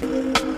Bye.